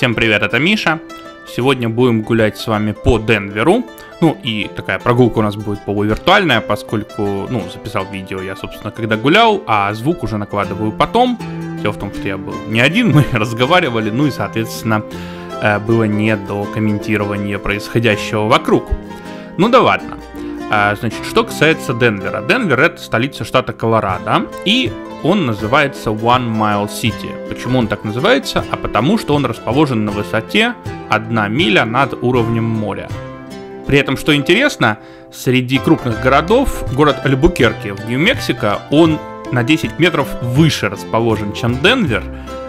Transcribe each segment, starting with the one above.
Всем привет, это Миша. Сегодня будем гулять с вами по Денверу. Ну и такая прогулка у нас будет полувиртуальная, поскольку, ну, записал видео я, собственно, когда гулял, а звук уже накладываю потом. Дело в том, что я был не один, мы разговаривали, ну и, соответственно, э, было не до комментирования происходящего вокруг. Ну да ладно. А, значит, что касается Денвера. Денвер это столица штата Колорадо, и он называется One Mile City. Почему он так называется? А потому что он расположен на высоте 1 миля над уровнем моря. При этом, что интересно, среди крупных городов город Альбукерки в Нью-Мексико, он на 10 метров выше расположен, чем Денвер,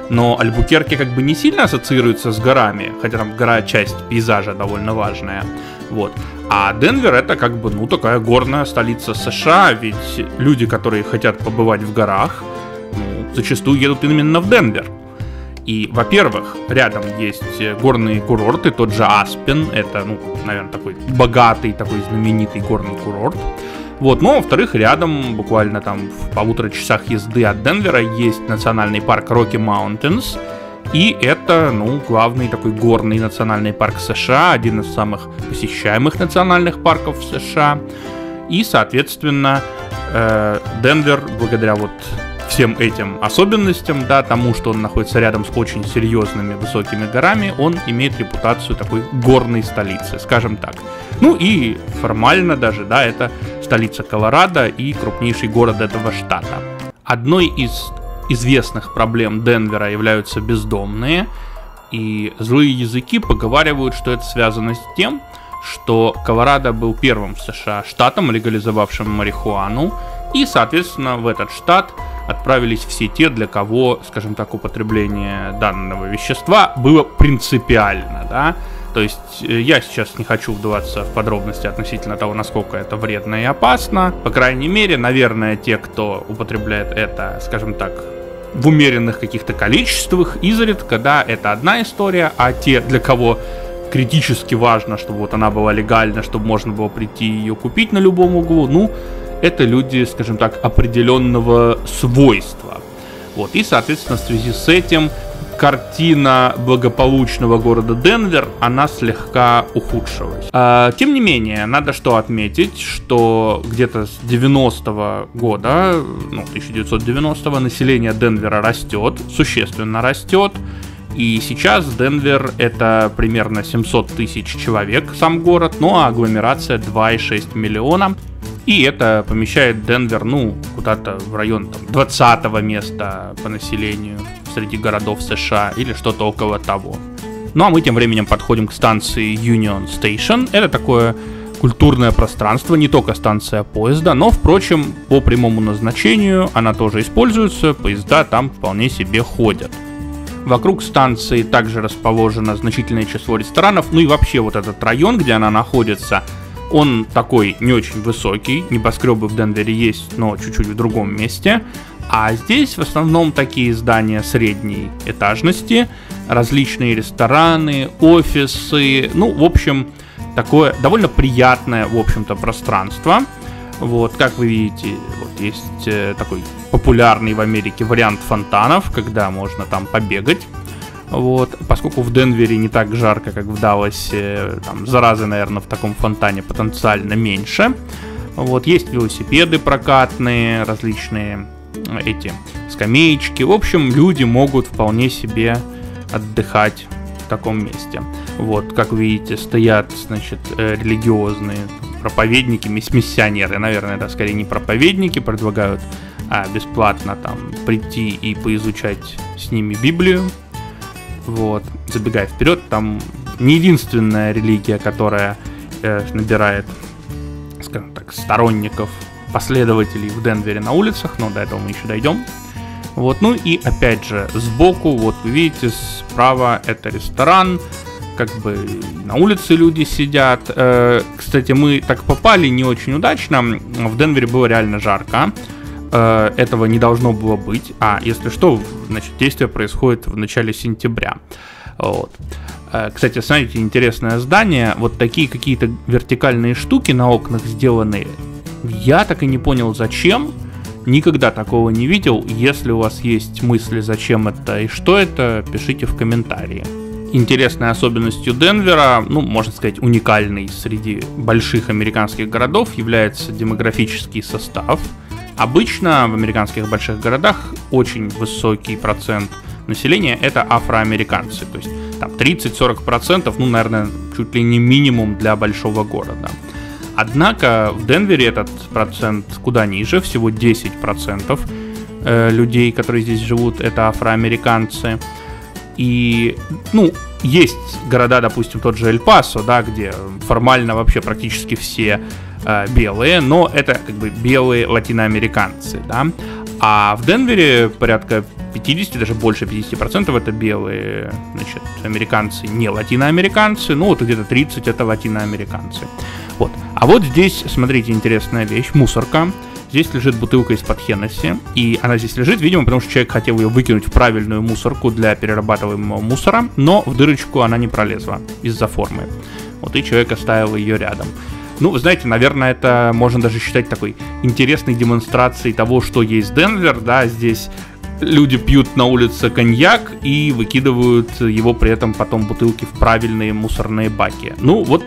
но Альбукерки как бы не сильно ассоциируется с горами, хотя там гора часть пейзажа довольно важная. Вот. А Денвер это как бы, ну, такая горная столица США, ведь люди, которые хотят побывать в горах, ну, зачастую едут именно в Денвер. И, во-первых, рядом есть горные курорты, тот же Аспен, это, ну, наверное, такой богатый, такой знаменитый горный курорт. Вот, но, во-вторых, рядом, буквально там в полутора часах езды от Денвера, есть национальный парк Rocky Mountains, и это, ну, главный такой горный национальный парк США, один из самых посещаемых национальных парков в США. И, соответственно, э, Денвер, благодаря вот всем этим особенностям, да, тому, что он находится рядом с очень серьезными высокими горами, он имеет репутацию такой горной столицы, скажем так. Ну и формально даже, да, это столица Колорадо и крупнейший город этого штата. Одной из известных проблем Денвера являются бездомные, и злые языки поговаривают, что это связано с тем, что Колорадо был первым в США штатом, легализовавшим марихуану, и, соответственно, в этот штат отправились все те, для кого, скажем так, употребление данного вещества было принципиально, да. То есть э, я сейчас не хочу вдаваться в подробности относительно того, насколько это вредно и опасно. По крайней мере, наверное, те, кто употребляет это, скажем так, в умеренных каких-то количествах, изредка, да, это одна история, а те, для кого критически важно, чтобы вот она была легальна, чтобы можно было прийти ее купить на любом углу, ну, это люди, скажем так, определенного свойства. Вот, и, соответственно, в связи с этим картина благополучного города Денвер, она слегка ухудшилась. А, тем не менее, надо что отметить, что где-то с 90-го года, ну, 1990-го, население Денвера растет, существенно растет. И сейчас Денвер это примерно 700 тысяч человек, сам город, ну а агломерация 2,6 миллиона. И это помещает Денвер, ну, куда-то в район там, 20 места по населению среди городов США или что-то около того. Ну а мы тем временем подходим к станции Union Station. Это такое культурное пространство, не только станция поезда, но, впрочем, по прямому назначению она тоже используется, поезда там вполне себе ходят. Вокруг станции также расположено значительное число ресторанов, ну и вообще вот этот район, где она находится, он такой не очень высокий, небоскребы в Денвере есть, но чуть-чуть в другом месте. А здесь в основном такие здания средней этажности, различные рестораны, офисы, ну, в общем, такое довольно приятное, в общем-то, пространство. Вот, как вы видите, вот есть э, такой популярный в Америке вариант фонтанов, когда можно там побегать. Вот, поскольку в Денвере не так жарко, как в Далласе, там заразы, наверное, в таком фонтане потенциально меньше. Вот, есть велосипеды прокатные, различные эти скамеечки. В общем, люди могут вполне себе отдыхать в таком месте. Вот, как видите, стоят, значит, э, религиозные проповедники, миссионеры, наверное, это скорее не проповедники, предлагают а бесплатно там прийти и поизучать с ними Библию. Вот, забегая вперед, там не единственная религия, которая э, набирает, скажем так, сторонников последователей в Денвере на улицах, но до этого мы еще дойдем. Вот, ну и опять же, сбоку, вот видите, справа это ресторан, как бы на улице люди сидят. Э, кстати, мы так попали не очень удачно. В Денвере было реально жарко. Э, этого не должно было быть. А если что, значит, действие происходит в начале сентября. Вот. Э, кстати, смотрите, интересное здание. Вот такие какие-то вертикальные штуки на окнах сделаны я так и не понял, зачем. Никогда такого не видел. Если у вас есть мысли, зачем это и что это, пишите в комментарии. интересной особенностью Денвера, ну, можно сказать, уникальной среди больших американских городов, является демографический состав. Обычно в американских больших городах очень высокий процент населения это афроамериканцы. То есть там 30-40%, ну, наверное, чуть ли не минимум для большого города. Однако в Денвере этот процент куда ниже, всего 10% э, людей, которые здесь живут, это афроамериканцы. И, ну, есть города, допустим, тот же Эль-Пасо, да, где формально вообще практически все э, белые, но это как бы белые латиноамериканцы, да. А в Денвере порядка 50, даже больше 50% это белые, значит, американцы, не латиноамериканцы, ну вот где-то 30 это латиноамериканцы. Вот. А вот здесь, смотрите, интересная вещь, мусорка. Здесь лежит бутылка из-под Хеннесси, и она здесь лежит, видимо, потому что человек хотел ее выкинуть в правильную мусорку для перерабатываемого мусора, но в дырочку она не пролезла из-за формы. Вот и человек оставил ее рядом. Ну, знаете, наверное, это можно даже считать такой интересной демонстрацией того, что есть Денвер, да, здесь люди пьют на улице коньяк и выкидывают его при этом потом бутылки в правильные мусорные баки. Ну, вот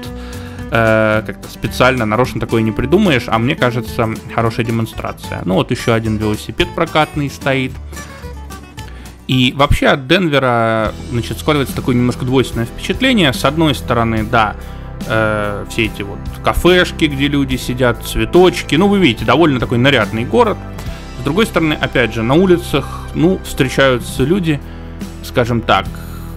э, как-то специально, нарочно такое не придумаешь, а мне кажется, хорошая демонстрация. Ну вот еще один велосипед прокатный стоит. И вообще от Денвера, значит, складывается такое немножко двойственное впечатление. С одной стороны, да, э, все эти вот кафешки, где люди сидят, цветочки. Ну, вы видите, довольно такой нарядный город. С другой стороны, опять же, на улицах, ну, встречаются люди, скажем так,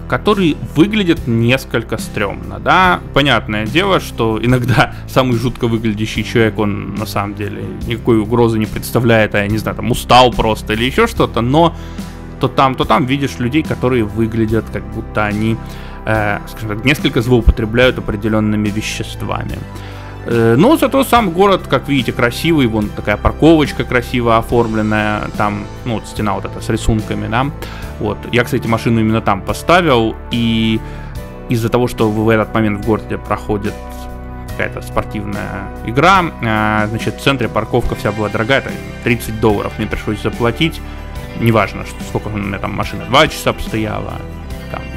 которые выглядят несколько стрёмно, да. Понятное дело, что иногда самый жутко выглядящий человек, он на самом деле никакой угрозы не представляет, а я не знаю, там устал просто или еще что-то, но то там, то там видишь людей, которые выглядят как будто они, э, скажем так, несколько злоупотребляют определенными веществами. Э, но зато сам город, как видите, красивый, вон такая парковочка красиво оформленная, там, ну, вот стена вот эта с рисунками, да. Вот. Я, кстати, машину именно там поставил, и из-за того, что в этот момент в городе проходит какая-то спортивная игра, э, значит, в центре парковка вся была дорогая, это 30 долларов мне пришлось заплатить, неважно, сколько у меня там машина, 2 часа постояла,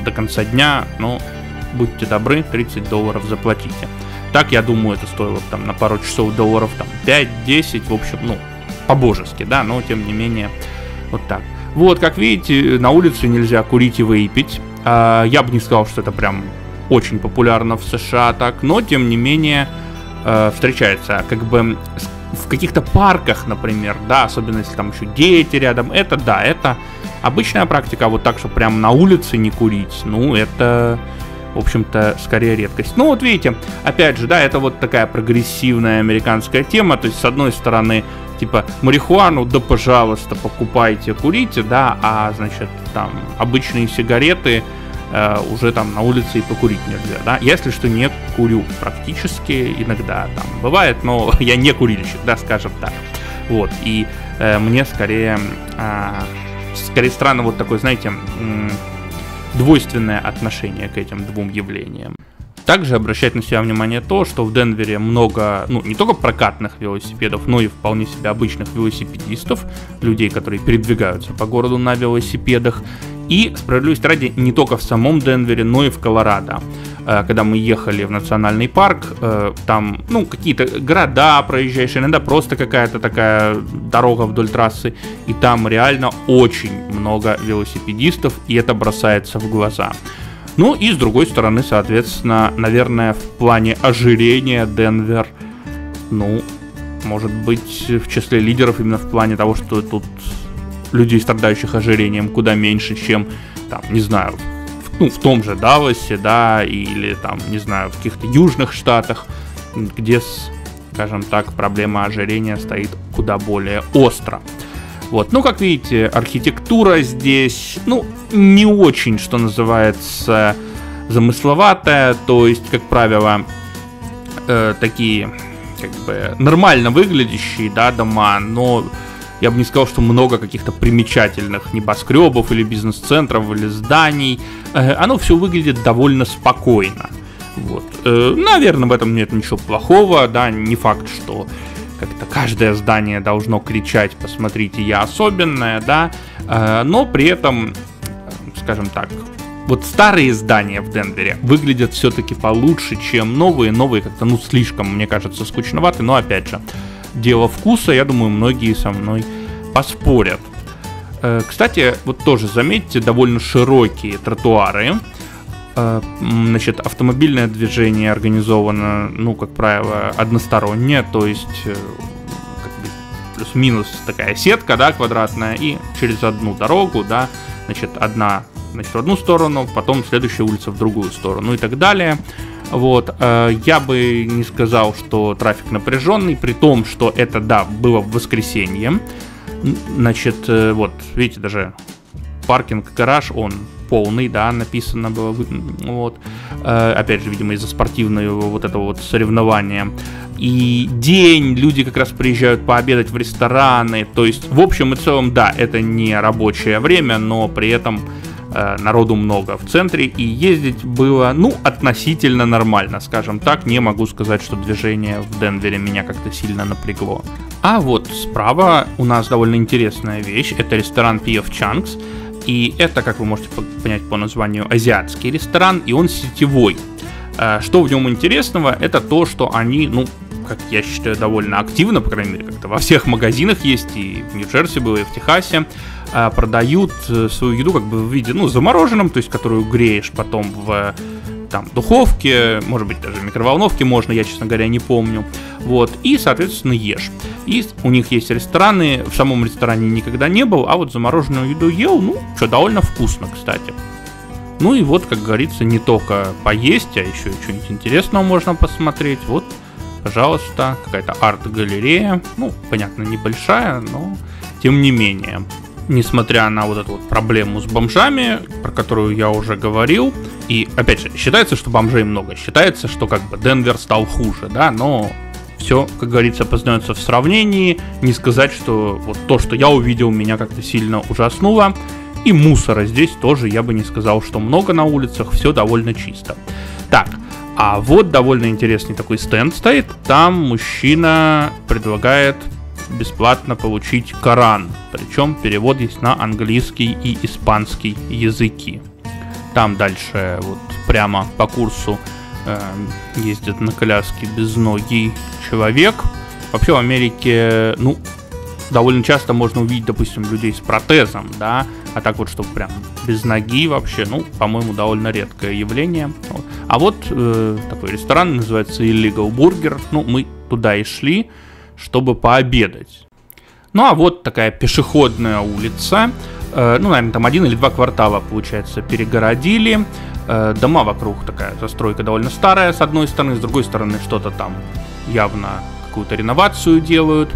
до конца дня, но будьте добры, 30 долларов заплатите. Так, я думаю, это стоило там на пару часов долларов, там 5-10, в общем, ну, по-божески, да, но тем не менее, вот так. Вот, как видите, на улице нельзя курить и выпить. А, я бы не сказал, что это прям очень популярно в США так, но тем не менее э, встречается как бы в каких-то парках, например, да, особенно если там еще дети рядом, это да, это обычная практика, а вот так, что прям на улице не курить, ну, это в общем-то, скорее редкость. Ну, вот видите, опять же, да, это вот такая прогрессивная американская тема, то есть, с одной стороны, типа, марихуану, да, пожалуйста, покупайте, курите, да, а, значит, там, обычные сигареты э, уже там на улице и покурить нельзя, да. Если что, не курю практически, иногда там бывает, но я не курильщик, да, скажем так. Вот, и э, мне скорее, э, скорее странно вот такой, знаете, двойственное отношение к этим двум явлениям. Также обращать на себя внимание то, что в Денвере много, ну, не только прокатных велосипедов, но и вполне себе обычных велосипедистов, людей, которые передвигаются по городу на велосипедах. И, справедливости ради, не только в самом Денвере, но и в Колорадо. Э, когда мы ехали в национальный парк, э, там, ну, какие-то города проезжаешь, иногда просто какая-то такая дорога вдоль трассы, и там реально очень много велосипедистов, и это бросается в глаза. Ну и с другой стороны, соответственно, наверное, в плане ожирения Денвер, ну, может быть, в числе лидеров именно в плане того, что тут людей, страдающих ожирением, куда меньше, чем, там, не знаю, ну, в том же Далласе, да, или там, не знаю, в каких-то южных штатах, где, скажем так, проблема ожирения стоит куда более остро. Вот, ну, как видите, архитектура здесь, ну, не очень, что называется, замысловатая, то есть, как правило, э, такие, как бы, нормально выглядящие, да, дома, но я бы не сказал, что много каких-то примечательных небоскребов или бизнес-центров или зданий. Э, оно все выглядит довольно спокойно. Вот. Э, наверное, в этом нет ничего плохого, да, не факт, что как-то каждое здание должно кричать, посмотрите, я особенное, да, э, но при этом, скажем так, вот старые здания в Денвере выглядят все-таки получше, чем новые. Новые как-то, ну, слишком, мне кажется, скучноваты, но опять же, дело вкуса, я думаю, многие со мной поспорят. Э, кстати, вот тоже заметьте, довольно широкие тротуары. Э, значит, автомобильное движение организовано, ну, как правило, одностороннее, то есть э, плюс-минус такая сетка, да, квадратная, и через одну дорогу, да, значит, одна значит, в одну сторону, потом следующая улица в другую сторону и так далее. Вот, э, я бы не сказал, что трафик напряженный, при том, что это, да, было в воскресенье. Значит, э, вот, видите, даже паркинг-гараж, он полный, да, написано было, вот. Э, опять же, видимо, из-за спортивного вот этого вот соревнования. И день, люди как раз приезжают пообедать в рестораны, то есть, в общем и целом, да, это не рабочее время, но при этом народу много в центре, и ездить было, ну, относительно нормально, скажем так. Не могу сказать, что движение в Денвере меня как-то сильно напрягло. А вот справа у нас довольно интересная вещь. Это ресторан P.F. Chunks. И это, как вы можете понять по названию, азиатский ресторан, и он сетевой. Э, что в нем интересного, это то, что они, ну, как я считаю, довольно активно, по крайней мере, как-то во всех магазинах есть, и в Нью-Джерси было, и в Техасе, а, продают э, свою еду как бы в виде, ну, замороженном, то есть которую греешь потом в там духовке, может быть даже микроволновке можно, я, честно говоря, не помню. Вот, и, соответственно, ешь. И у них есть рестораны, в самом ресторане никогда не был, а вот замороженную еду ел, ну, что довольно вкусно, кстати. Ну и вот, как говорится, не только поесть, а еще и что-нибудь интересного можно посмотреть. Вот, пожалуйста, какая-то арт-галерея. Ну, понятно, небольшая, но тем не менее несмотря на вот эту вот проблему с бомжами, про которую я уже говорил, и опять же, считается, что бомжей много, считается, что как бы Денвер стал хуже, да, но все, как говорится, познается в сравнении, не сказать, что вот то, что я увидел, меня как-то сильно ужаснуло, и мусора здесь тоже я бы не сказал, что много на улицах, все довольно чисто. Так, а вот довольно интересный такой стенд стоит, там мужчина предлагает бесплатно получить Коран, причем перевод есть на английский и испанский языки. Там дальше вот прямо по курсу э, ездит на коляске безногий человек. Вообще в Америке, ну, довольно часто можно увидеть, допустим, людей с протезом, да, а так вот, чтобы прям без ноги вообще, ну, по-моему, довольно редкое явление. А вот э, такой ресторан называется Illegal Burger, ну, мы туда и шли, чтобы пообедать. Ну а вот такая пешеходная улица. Э, ну, наверное, там один или два квартала, получается, перегородили. Э, дома вокруг такая застройка довольно старая, с одной стороны, с другой стороны что-то там явно какую-то реновацию делают.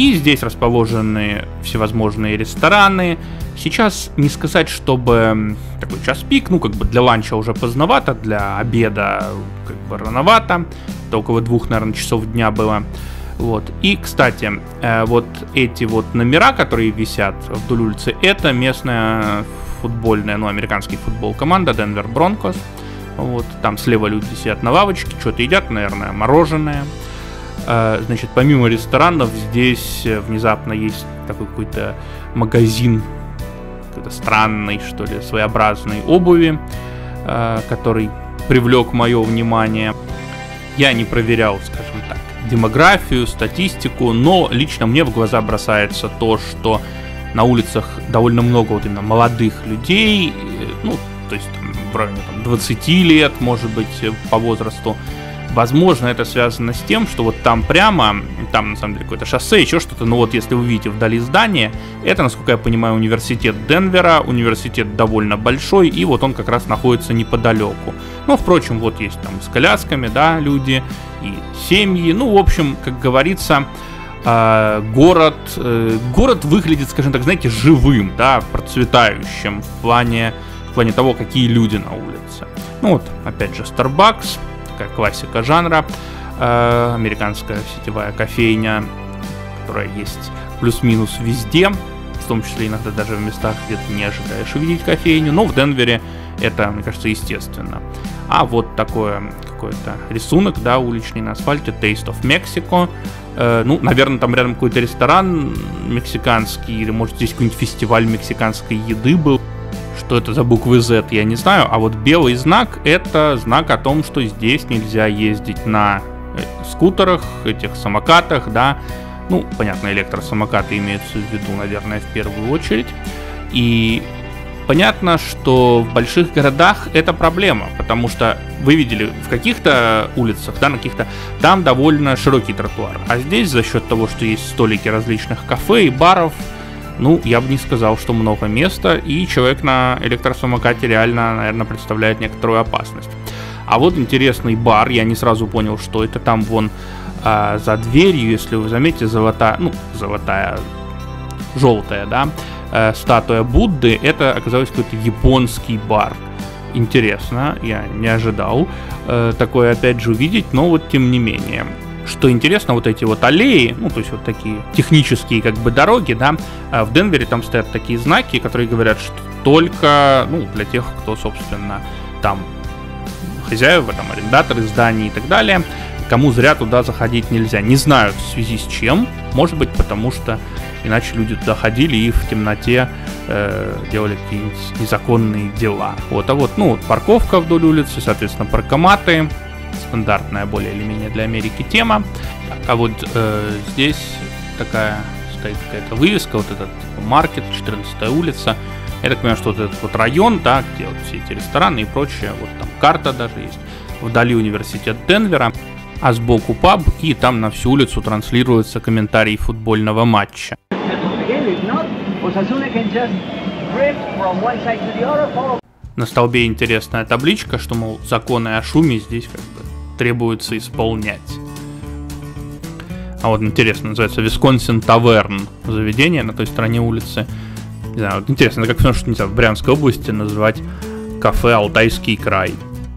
И здесь расположены всевозможные рестораны. Сейчас не сказать, чтобы такой час пик, ну как бы для ланча уже поздновато, для обеда как бы рановато. Это около двух, наверное, часов дня было. Вот. И, кстати, э, вот эти вот номера, которые висят вдоль улицы, это местная футбольная, ну, американский футбол команда Денвер Бронкос. Вот, там слева люди сидят на лавочке, что-то едят, наверное, мороженое. Э, значит, помимо ресторанов, здесь внезапно есть такой какой-то магазин какой-то странный, что ли, своеобразной обуви, э, который привлек мое внимание. Я не проверял, скажем так, демографию, статистику, но лично мне в глаза бросается то, что на улицах довольно много вот именно молодых людей, э, ну, то есть в районе там, 20 лет, может быть, э, по возрасту, Возможно, это связано с тем, что вот там прямо, там на самом деле какое-то шоссе, еще что-то, но вот если вы видите вдали здание, это, насколько я понимаю, университет Денвера, университет довольно большой, и вот он как раз находится неподалеку. Но, впрочем, вот есть там с колясками, да, люди, и семьи, ну, в общем, как говорится, а, город, э, город выглядит, скажем так, знаете, живым, да, процветающим в плане, в плане того, какие люди на улице. Ну вот, опять же, Starbucks, такая классика жанра, э, американская сетевая кофейня, которая есть плюс-минус везде, в том числе иногда даже в местах, где ты не ожидаешь увидеть кофейню, но в Денвере это, мне кажется, естественно. А вот такое какой-то рисунок, да, уличный на асфальте, Taste of Mexico. Э, ну, наверное, там рядом какой-то ресторан мексиканский, или может здесь какой-нибудь фестиваль мексиканской еды был Что это за буквы Z, я не знаю. А вот белый знак — это знак о том, что здесь нельзя ездить на э, скутерах, этих самокатах, да. Ну, понятно, электросамокаты имеются в виду, наверное, в первую очередь. И понятно, что в больших городах это проблема, потому что вы видели в каких-то улицах, да, на каких-то, там довольно широкий тротуар. А здесь за счет того, что есть столики различных кафе и баров, ну, я бы не сказал, что много места, и человек на электросамокате реально, наверное, представляет некоторую опасность. А вот интересный бар, я не сразу понял, что это там вон а, за дверью, если вы заметите, золотая, ну, золотая, желтая, да, э, статуя Будды, это оказалось какой-то японский бар. Интересно, я не ожидал э, такое опять же увидеть, но вот тем не менее. Что интересно, вот эти вот аллеи, ну, то есть вот такие технические как бы дороги, да, э, в Денвере там стоят такие знаки, которые говорят, что только, ну, для тех, кто, собственно, там хозяева, там, арендаторы зданий и так далее, кому зря туда заходить нельзя. Не знаю в связи с чем, может быть, потому что иначе люди туда ходили и в темноте э, делали какие-нибудь незаконные дела. Вот, а вот, ну, вот парковка вдоль улицы, соответственно, паркоматы, стандартная более или менее для Америки тема. А вот э, здесь такая стоит какая-то вывеска, вот этот типа, маркет, 14 улица. Я так понимаю, что вот этот вот район, да, где вот все эти рестораны и прочее, вот там карта даже есть. Вдали университет Денвера, а сбоку паб, и там на всю улицу транслируется комментарий футбольного матча. На столбе интересная табличка, что, мол, законы о шуме здесь как бы требуется исполнять. А вот интересно, называется Висконсин Таверн заведение на той стороне улицы. Не знаю, вот интересно, как все, что не знаю, в Брянской области называть кафе Алтайский край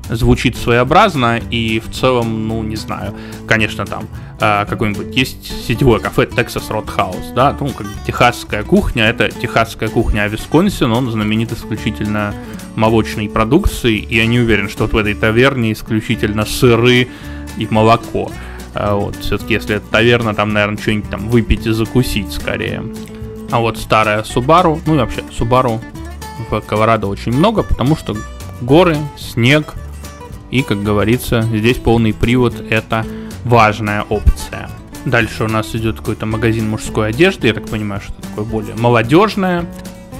звучит своеобразно и в целом, ну, не знаю, конечно, там э, какой-нибудь есть сетевое кафе Texas Roadhouse, да, ну, как техасская кухня, это техасская кухня, а Висконсин, он знаменит исключительно молочной продукцией, и я не уверен, что вот в этой таверне исключительно сыры и молоко. А вот, все-таки, если это таверна, там, наверное, что-нибудь там выпить и закусить скорее. А вот старая Subaru, ну и вообще Subaru в Колорадо очень много, потому что горы, снег, и, как говорится, здесь полный привод – это важная опция. Дальше у нас идет какой-то магазин мужской одежды, я так понимаю, что такое более молодежное.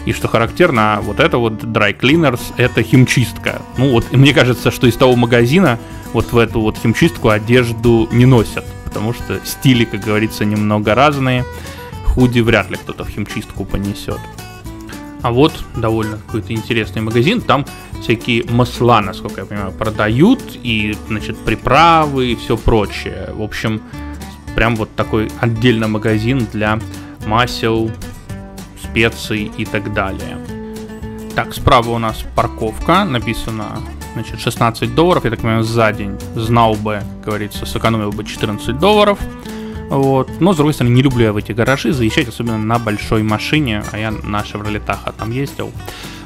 И что характерно, вот это вот Dry Cleaners – это химчистка. Ну вот, мне кажется, что из того магазина вот в эту вот химчистку одежду не носят, потому что стили, как говорится, немного разные. Худи вряд ли кто-то в химчистку понесет. А вот довольно какой-то интересный магазин. Там всякие масла, насколько я понимаю, продают. И, значит, приправы и все прочее. В общем, прям вот такой отдельный магазин для масел, специй и так далее. Так, справа у нас парковка. Написано, значит, 16 долларов. Я так понимаю, за день знал бы, говорится, сэкономил бы 14 долларов. Вот. Но, с другой стороны, не люблю я в эти гаражи заезжать, особенно на большой машине, а я на Chevrolet Tahoe там ездил.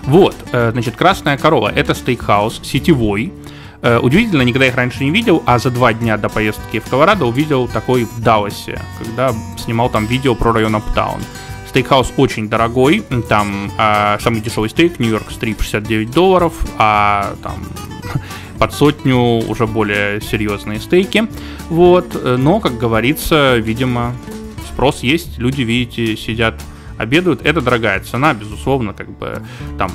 Вот, э, значит, «Красная корова» — это стейкхаус сетевой, э, Удивительно, никогда их раньше не видел, а за два дня до поездки в Колорадо увидел такой в Далласе, когда снимал там видео про район Аптаун. Стейкхаус очень дорогой, там э, самый дешевый стейк, New York strip 69 долларов, а там под сотню уже более серьезные стейки. Вот, но, как говорится, видимо, спрос есть, люди, видите, сидят, обедают. Это дорогая цена, безусловно, как бы там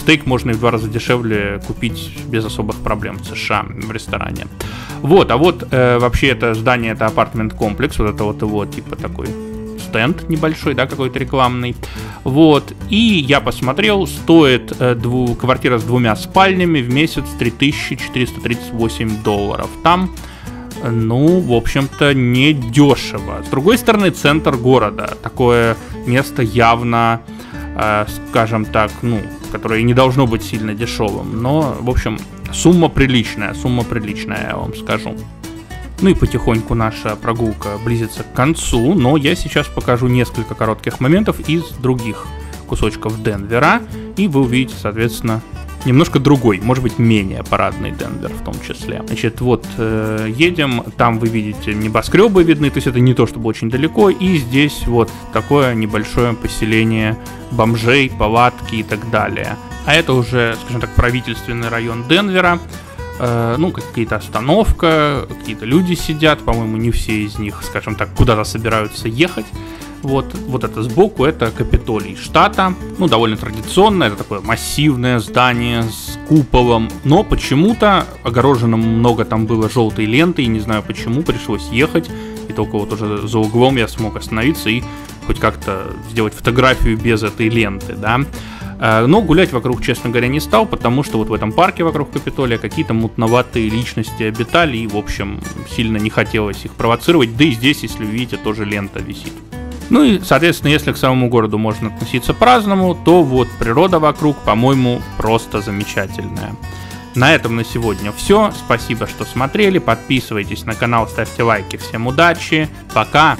стейк можно и в два раза дешевле купить без особых проблем в США в ресторане. Вот, а вот э, вообще это здание, это апартмент-комплекс, вот это вот его типа такой стенд небольшой, да, какой-то рекламный. Вот. И я посмотрел, стоит э, дву, квартира с двумя спальнями в месяц 3438 долларов. Там ну, в общем-то, не дешево. С другой стороны, центр города. Такое место явно, э, скажем так, ну, которое не должно быть сильно дешевым. Но, в общем, сумма приличная, сумма приличная, я вам скажу. Ну и потихоньку наша прогулка близится к концу, но я сейчас покажу несколько коротких моментов из других кусочков Денвера, и вы увидите, соответственно, немножко другой, может быть, менее парадный Денвер в том числе. Значит, вот э, едем, там вы видите небоскребы видны, то есть это не то чтобы очень далеко, и здесь вот такое небольшое поселение бомжей, палатки и так далее. А это уже, скажем так, правительственный район Денвера. Э, ну, какие-то остановка, какие-то люди сидят, по-моему, не все из них, скажем так, куда-то собираются ехать. Вот, вот это сбоку, это Капитолий штата. Ну, довольно традиционное, это такое массивное здание с куполом. Но почему-то огорожено много там было желтой ленты, и не знаю почему, пришлось ехать. И только вот уже за углом я смог остановиться и хоть как-то сделать фотографию без этой ленты, да. Э, но гулять вокруг, честно говоря, не стал, потому что вот в этом парке вокруг Капитолия какие-то мутноватые личности обитали, и, в общем, сильно не хотелось их провоцировать. Да и здесь, если видите, тоже лента висит. Ну и, соответственно, если к самому городу можно относиться праздному, то вот природа вокруг, по-моему, просто замечательная. На этом на сегодня все. Спасибо, что смотрели. Подписывайтесь на канал, ставьте лайки. Всем удачи. Пока.